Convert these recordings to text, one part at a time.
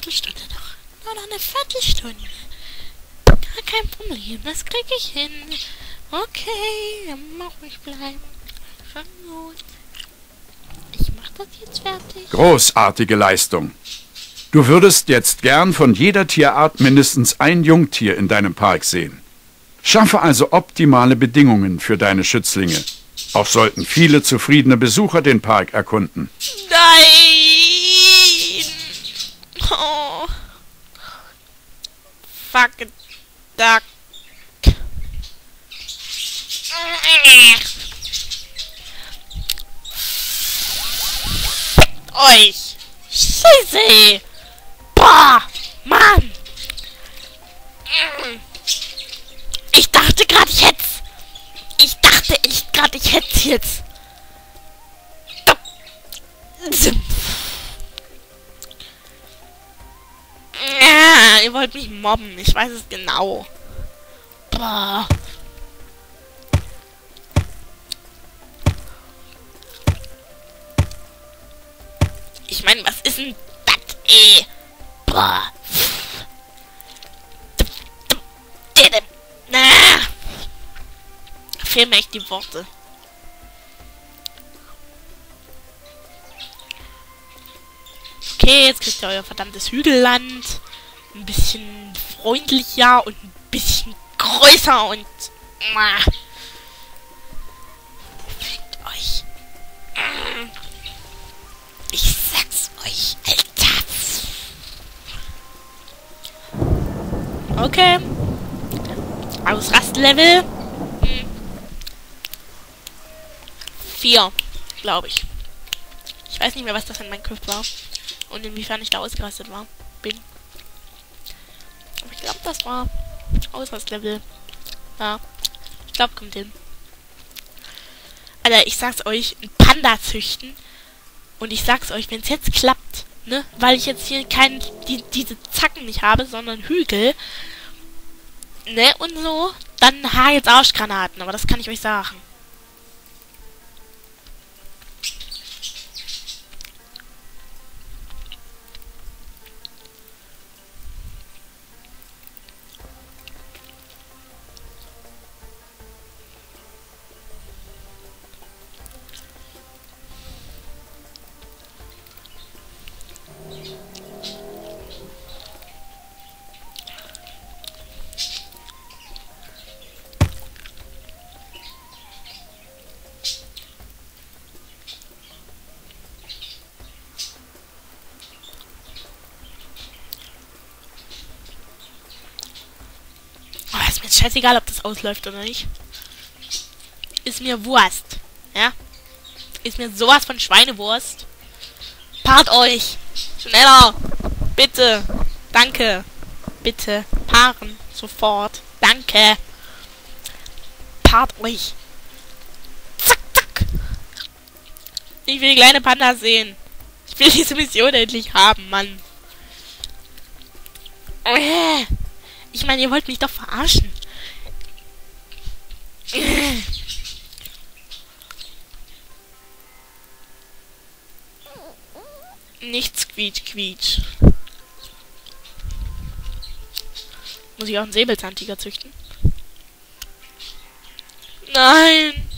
Viertelstunde noch. Nur noch eine Viertelstunde. Gar kein Problem, das krieg ich hin. Okay, dann mach mich bleiben. Schon gut. Ich mach das jetzt fertig. Großartige Leistung. Du würdest jetzt gern von jeder Tierart mindestens ein Jungtier in deinem Park sehen. Schaffe also optimale Bedingungen für deine Schützlinge. Auch sollten viele zufriedene Besucher den Park erkunden. Nein! Oh. Fuck it, duck. Euch! Scheiße! Boah! Mann! Ich dachte gerade, ich hätte Ich dachte echt gerade, ich hätte jetzt. Ja, ihr wollt mich mobben. Ich weiß es genau. Boah. Meine, was ist denn das, ey? Boah. Fehlen mir echt die Worte. Okay, jetzt kriegt ihr euer verdammtes Hügelland. Ein bisschen freundlicher und ein bisschen größer und... euch, Alter. Okay. Ausrastlevel. Hm. Vier, glaube ich. Ich weiß nicht mehr, was das in Kopf war. Und inwiefern ich da ausgerastet war. Bin. Aber ich glaube, das war Ausrastlevel. Ja. Ich glaube, kommt hin. Alter, ich sag's euch, ein Panda züchten. Und ich sag's euch, wenn es jetzt klappt, ne, weil ich jetzt hier kein, die, diese Zacken nicht habe, sondern Hügel, ne, und so, dann ha jetzt Arschgranaten, aber das kann ich euch sagen. Ist scheißegal, ob das ausläuft oder nicht. Ist mir Wurst. Ja? Ist mir sowas von Schweinewurst. Paart euch! Schneller! Bitte! Danke! Bitte! Paaren! Sofort! Danke! Paart euch! Zack, zack! Ich will die kleine Panda sehen. Ich will diese Mission endlich haben, Mann. Äh. Ich meine, ihr wollt mich doch verarschen. Nichts quietsch, quietsch. Muss ich auch einen Säbelzahntiger züchten? Nein!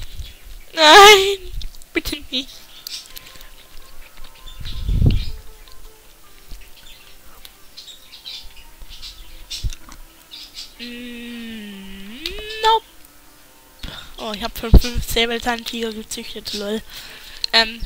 Nein! Bitte nicht! Mm, Nope. Oh, ich habe schon fünf Säbelzahntiger gezüchtet, lol. Ähm.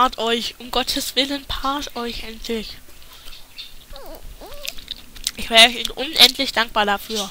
Paart euch, um Gottes Willen, paart euch endlich. Ich wäre euch unendlich dankbar dafür.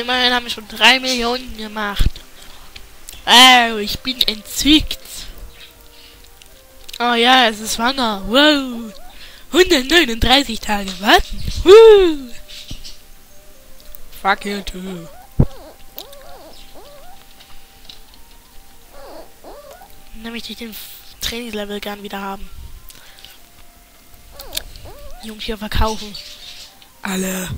Immerhin haben wir schon drei Millionen gemacht. Oh, ich bin entzückt. Oh ja, es ist schwanger. Wow. 139 Tage warten. Woo. Fuck you too. Dann möchte ich den Trainingslevel gern wieder haben. Jungs hier verkaufen. Alle.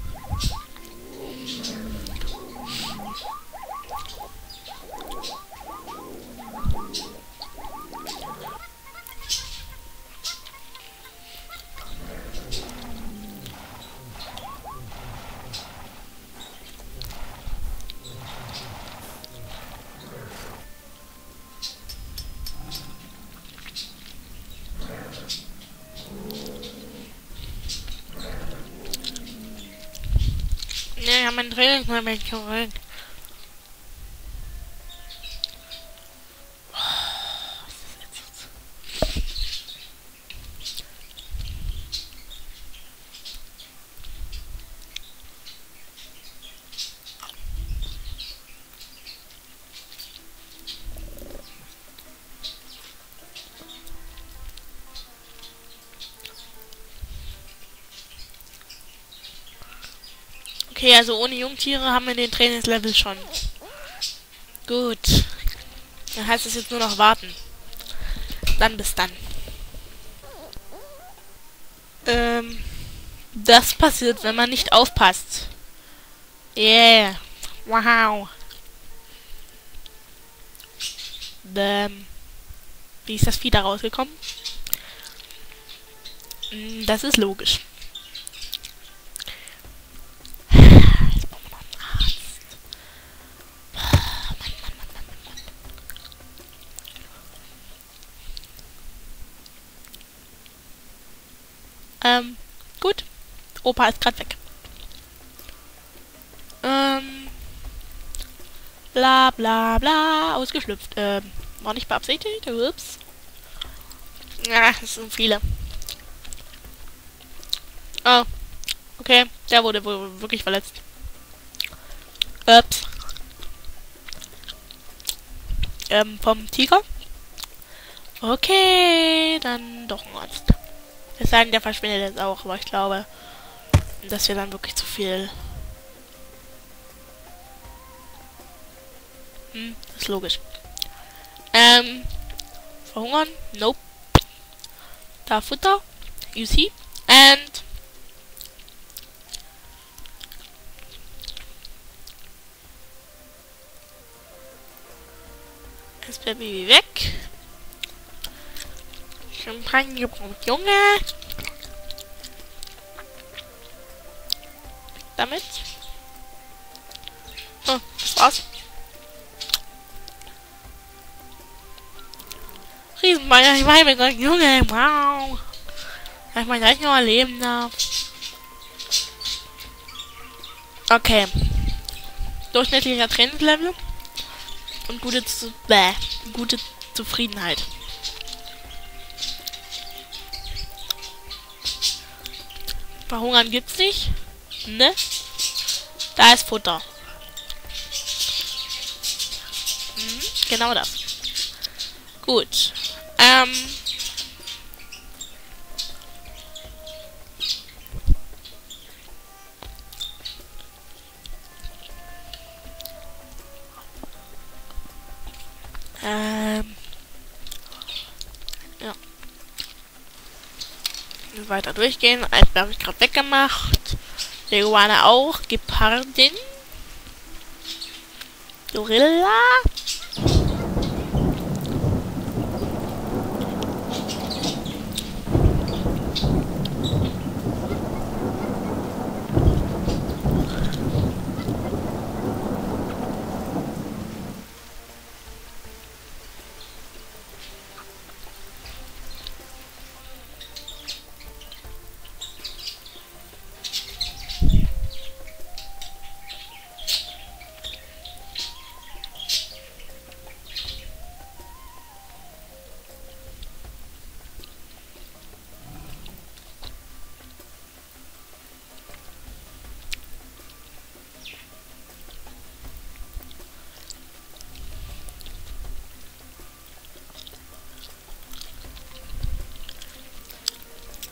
Ich habe mein Trainingslevel zurück. Okay, also ohne Jungtiere haben wir den Trainingslevel schon. Gut. Dann heißt es jetzt nur noch warten. Dann bis dann. Ähm, das passiert, wenn man nicht aufpasst. Yeah. Wow. Ähm, wie ist das Vieh da rausgekommen? Hm, Das ist logisch. Jetzt brauchen wir noch einen Arzt. Mann, Mann, Mann, Mann, Mann, Mann. Ähm, gut. Opa ist gerade weg. Ähm. Bla bla bla. Ausgeschlüpft. Ähm, war nicht beabsichtigt. Ups. Ja, es sind viele. Oh. Okay, der wurde wohl wirklich verletzt. Ups. Ähm, vom Tiger? Okay, dann doch ein Arzt. Es sei denn, der verschwindet jetzt auch, aber ich glaube, das wäre dann wirklich zu viel. Hm, das ist logisch. Ähm, verhungern? Nope. Da Futter? You see? And der Baby weg. Champagner braucht Junge. Damit. Oh, das war's. Riesenmeier, ich meine gesagt, Junge, wow. Dass man das noch erleben darf. Okay. Durchschnittlicher Trainingslevel. Und gute, zu bäh, gute Zufriedenheit. Verhungern gibt's nicht. Ne? Da ist Futter. Mhm, genau das. Gut. Ähm. Ähm. Ja. Weiter durchgehen. Eisbär habe ich gerade weggemacht. Leguane auch. Gepardin. Gorilla.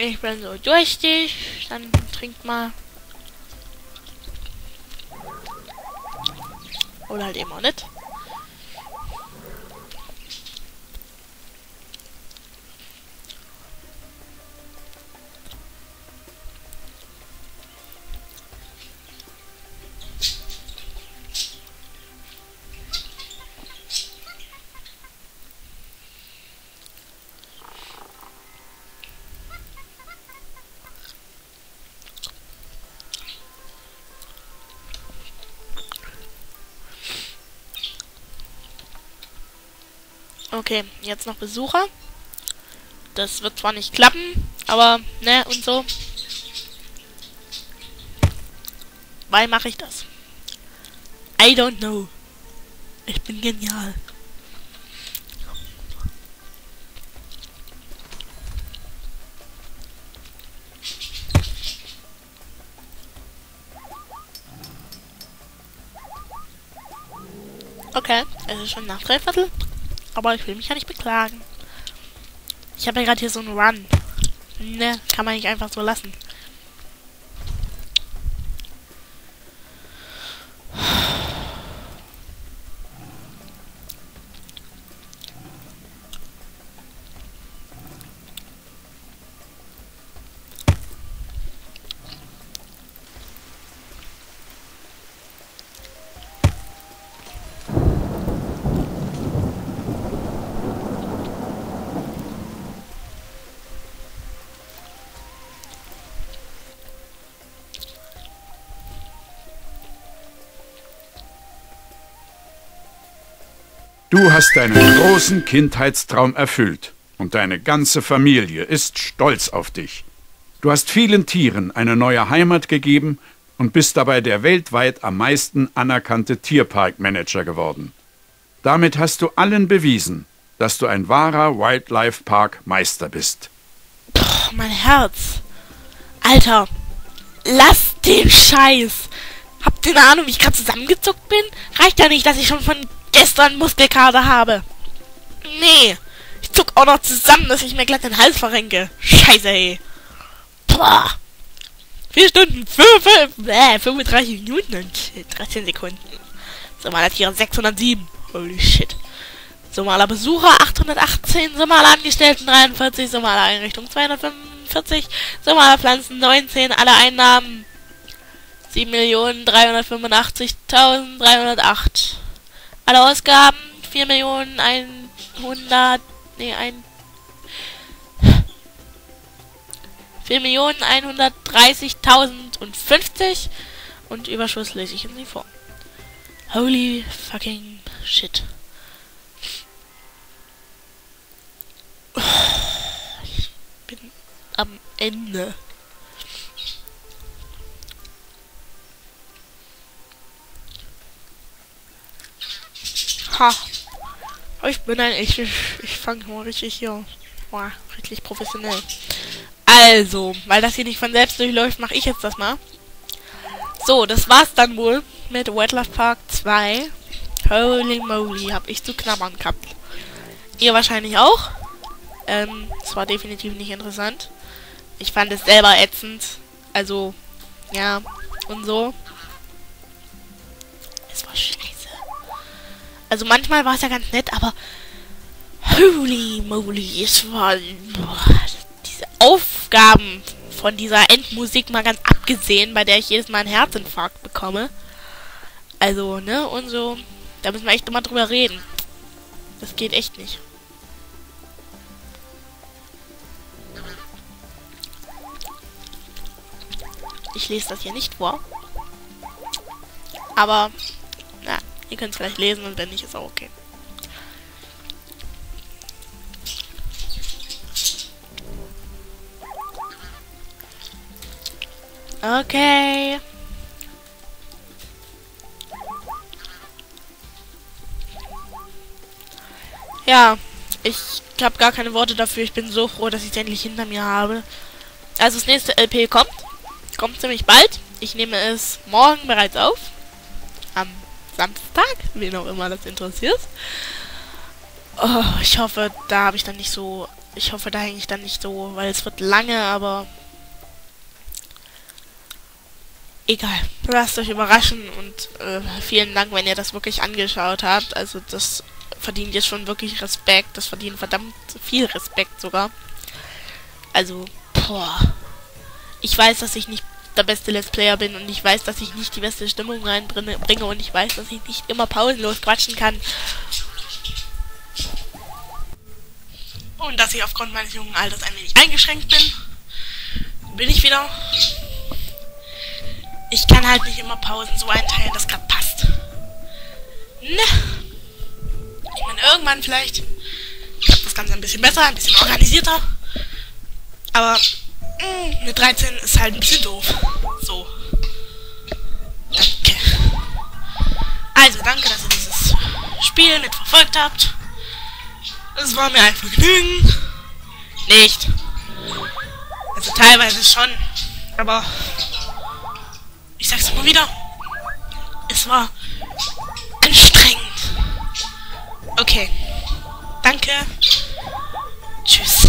Ich bin so durstig. Dann trinkt mal. Oder halt auch nicht. Okay, jetzt noch Besucher. Das wird zwar nicht klappen, aber, ne, und so. Weil mache ich das? I don't know. Ich bin genial. Okay, es ist schon nach Dreiviertel. Aber ich will mich ja nicht beklagen. Ich habe ja gerade hier so einen Run. Ne, kann man nicht einfach so lassen. Du hast deinen großen Kindheitstraum erfüllt und deine ganze Familie ist stolz auf dich. Du hast vielen Tieren eine neue Heimat gegeben und bist dabei der weltweit am meisten anerkannte Tierparkmanager geworden. Damit hast du allen bewiesen, dass du ein wahrer Wildlife Park Meister bist. Puh, mein Herz. Alter, lass den Scheiß. Habt ihr eine Ahnung, wie ich gerade zusammengezuckt bin? Reicht ja nicht, dass ich schon von gestern Muskelkater habe. Nee, ich zuck auch noch zusammen, dass ich mir glatt den Hals verrenke. Scheiße, ey. Boah. Vier Stunden, fünf, fünf, äh, 35 Minuten und 13 Sekunden. Sommaler Tiere 607. Holy shit. Sommaler Besucher 818, Sommaler Angestellten 43, Sommaler Einrichtung 245, Sommaler Pflanzen 19, alle Einnahmen 7.385.308. Alle Ausgaben 4 Millionen 100, nee, ein 4 Millionen 130.050 und Überschuss lese ich in sie vor. Holy fucking shit. Ich bin am Ende. Ha. Ich bin ein ich, ich, ich fange mal richtig hier. Boah, richtig professionell. Also, weil das hier nicht von selbst durchläuft, mache ich jetzt das mal. So, das war's dann wohl mit Wetlife Park 2. Holy moly, hab ich zu knabbern gehabt. Ihr wahrscheinlich auch. Ähm, es war definitiv nicht interessant. Ich fand es selber ätzend. Also, ja, und so. Es war scheiße. Also manchmal war es ja ganz nett, aber holy moly, es war boah, diese Aufgaben von dieser Endmusik mal ganz abgesehen, bei der ich jedes Mal einen Herzinfarkt bekomme. Also, ne, und so, da müssen wir echt immer drüber reden. Das geht echt nicht. Ich lese das hier nicht vor. Aber Ihr könnt es vielleicht lesen und wenn nicht, ist auch okay. Okay. Ja, ich habe gar keine Worte dafür. Ich bin so froh, dass ich es endlich hinter mir habe. Also das nächste LP kommt. Kommt ziemlich bald. Ich nehme es morgen bereits auf. Am Samstag, wen auch immer das interessiert. Oh, ich hoffe, da habe ich dann nicht so ich hoffe da eigentlich dann nicht so, weil es wird lange, aber egal. Lasst euch überraschen und äh, vielen Dank, wenn ihr das wirklich angeschaut habt. Also das verdient jetzt schon wirklich Respekt. Das verdient verdammt viel Respekt sogar. Also, boah. Ich weiß, dass ich nicht der beste Let's Player bin und ich weiß, dass ich nicht die beste Stimmung reinbringe und ich weiß, dass ich nicht immer pausenlos quatschen kann. Und dass ich aufgrund meines jungen Alters ein wenig eingeschränkt bin. Bin ich wieder. Ich kann halt nicht immer Pausen so einteilen, dass gerade passt. Ne? Ich meine, irgendwann vielleicht klappt das Ganze ein bisschen besser, ein bisschen organisierter. Aber hm, eine 13 ist halt ein bisschen doof. So. Danke. Also, danke, dass ihr dieses Spiel mitverfolgt habt. Es war mir ein Vergnügen. Nicht. Also teilweise schon. Aber ich sag's immer wieder. Es war anstrengend. Okay. Danke. Tschüss.